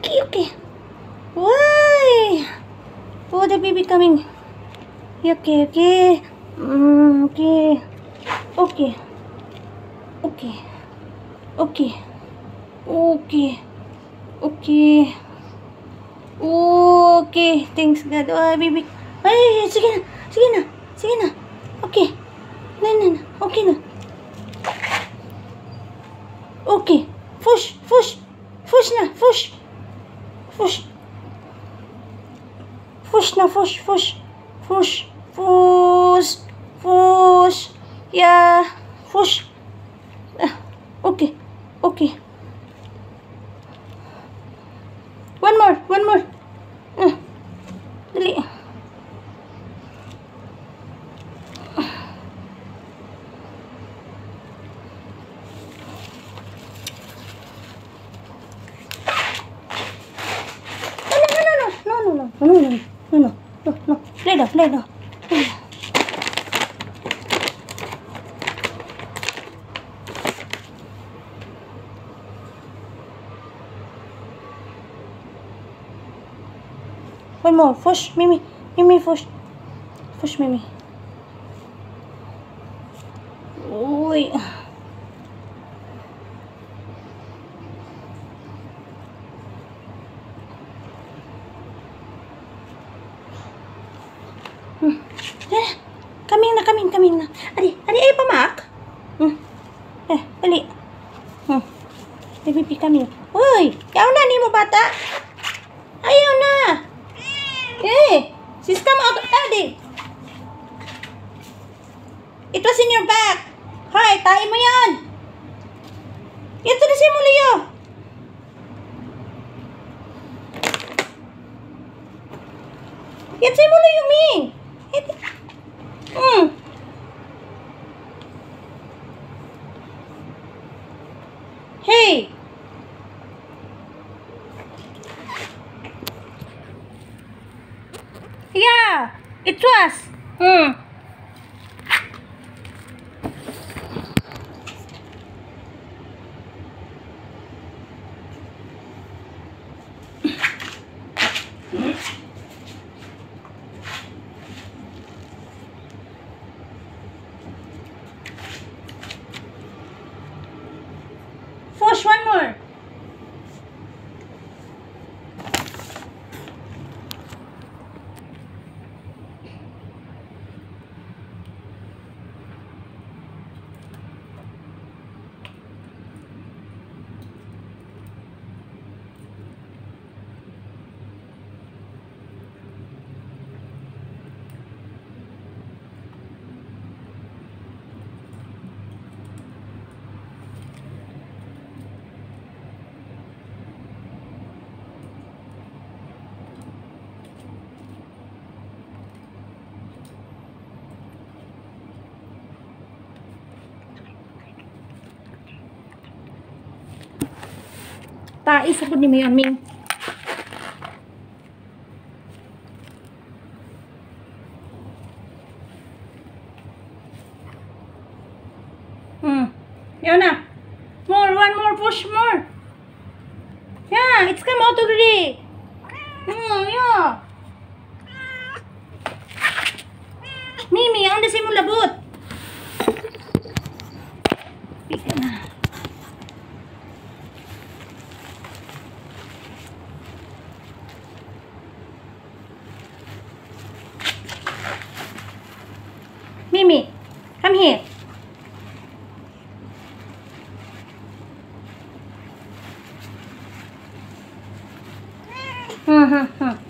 Okay, okay. Why? Oh, the baby coming. Okay, okay. Mm, okay. Okay. Okay. Okay. Okay. Okay. Okay. Thanks God. Oh, baby. Ay, sige na. Sige na. Sige na. Okay. Na, na, na. Okay na. Okay. Push, push. Push na, push. Push. Push na, push, push. Push. Push. Push. Yeah. Push. Ah, Okay. Okay. One more, one more. Ah, Fleda, Fleda. One more. Push, Mimi. Mimi, push. Push, Mimi. Oi. Na, kaming, kaming na. Adi, adi, ay, pamak. Hmm. Eh, dali. Hmm. Baby, kaming. Uy, yaw na, ni mo bata. Ayaw na. Eh, system out. Adi. It was in your back. Hoy, tain mo yan. Ito na si Mulio. Yan si Mulio, Ming. Mm. Hey! Yeah, it was. Mm. Mm. Tai sa ni may aming. Hmm. Yan na. More, one more, push more. Yeah, it's come out already. Hmm, yeah. Mimi, ang nasi mo labot. 咪咪哈咪嗯哼哼。